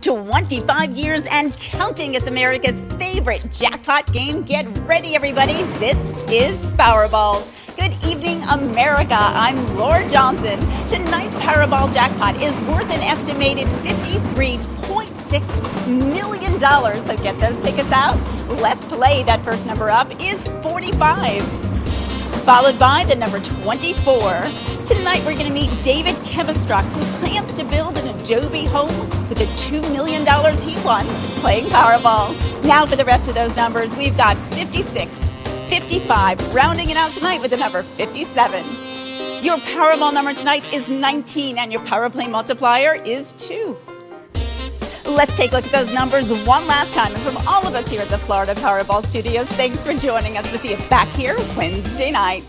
25 years and counting. It's America's favorite jackpot game. Get ready, everybody. This is Powerball. Good evening, America. I'm Laura Johnson. Tonight's Powerball jackpot is worth an estimated $53.6 million. So get those tickets out. Let's play. That first number up is 45, followed by the number 24. Tonight we're going to meet David Kemistruck, who plans to build an Adobe home with the $2 million he won playing Powerball. Now for the rest of those numbers, we've got 56, 55, rounding it out tonight with the number 57. Your Powerball number tonight is 19 and your Power Play multiplier is 2. Let's take a look at those numbers one last time. And from all of us here at the Florida Powerball Studios, thanks for joining us. We'll see you back here Wednesday night.